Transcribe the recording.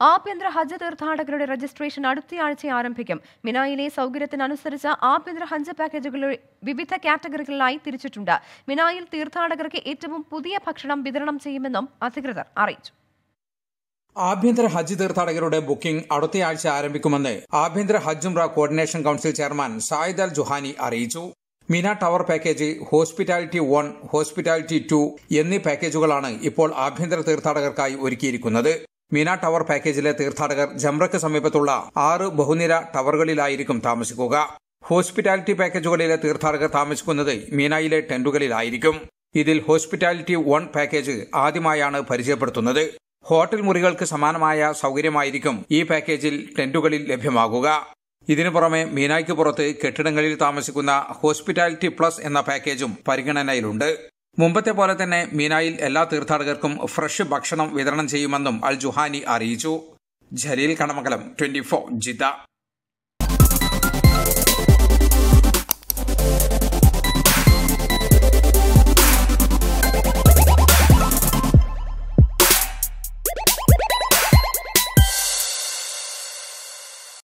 ആഭ്യന്തര ഹജ്ജ് തീർത്ഥാടകരുടെ രജിസ്ട്രേഷൻ അടുത്തയാഴ്ച ആരംഭിക്കും. മിനായിലെ സൗകര്യത്തിനനുസരിച്ച് ആഭ്യന്തര ഹജ്ജ് പാക്കേജുകൾ വിവിധ കാറ്റഗറികളിലായി തിരിച്ചിട്ടുണ്ട്. മിനായിൽ തീർത്ഥാടകർക്ക് ഏറ്റവും പുതിയ ഭക്ഷണം വിതരണം ചെയ്യുമെന്നും അധികൃതർ അറിയിച്ചു. ആഭ്യന്തര ഹജ്ജ് തീർത്ഥാടകരുടെ ബുക്കിംഗ് അടുത്തയാഴ്ച ആരംഭിക്കുമെന്ന് ആഭ്യന്തര ഹജ്ജ് ഉംറ coordination council chairman Zayed Al Juhani അറിയിച്ചു. Mina tower package hospitality one hospitality two എന്നീ പാക്കേജുകളാണ് ഇപ്പോൾ ആഭ്യന്തര തീർത്ഥാടകർക്കായി ഒരുക്കിയിരിക്കുന്നത്. മീന ടവർ പാക്കേജിലെ തീർത്ഥാടകർ ജംറയ്ക്ക് സമീപത്തുള്ള ആറ് ബഹുനിര ടവറുകളിലായിരിക്കും താമസിക്കുക. ഹോസ്പിറ്റാലിറ്റി പാക്കേജുകളിലെ തീർത്ഥാടകർ താമസിക്കുന്നത് മീനായിലെ ടെന്റുകളിലായിരിക്കും. ഇതിൽ ഹോസ്പിറ്റാലിറ്റി വൺ പാക്കേജ് ആദ്യമായാണ് പരിചയപ്പെടുത്തുന്നത്. ഹോട്ടൽ മുറികൾക്ക് സമാനമായ സൗകര്യമായിരിക്കും ഈ പാക്കേജിൽ ടെന്റുകളിൽ ലഭ്യമാകുക. ഇതിനു പുറമെ മീനായ്ക്ക് പുറത്ത് കെട്ടിടങ്ങളിൽ താമസിക്കുന്ന ഹോസ്പിറ്റാലിറ്റി പ്ലസ് എന്ന പാക്കേജും പരിഗണനയിലുണ്ട്. മുമ്പത്തെ പോലെ തന്നെ മീനായിൽ എല്ലാ തീർത്ഥാടകർക്കും ഫ്രഷ് ഭക്ഷണം വിതരണം ചെയ്യുമെന്നും അൽ ജുഹാനി അറിയിച്ചു. ജലീൽ കണമകലം ട്വന്റി ഫോർ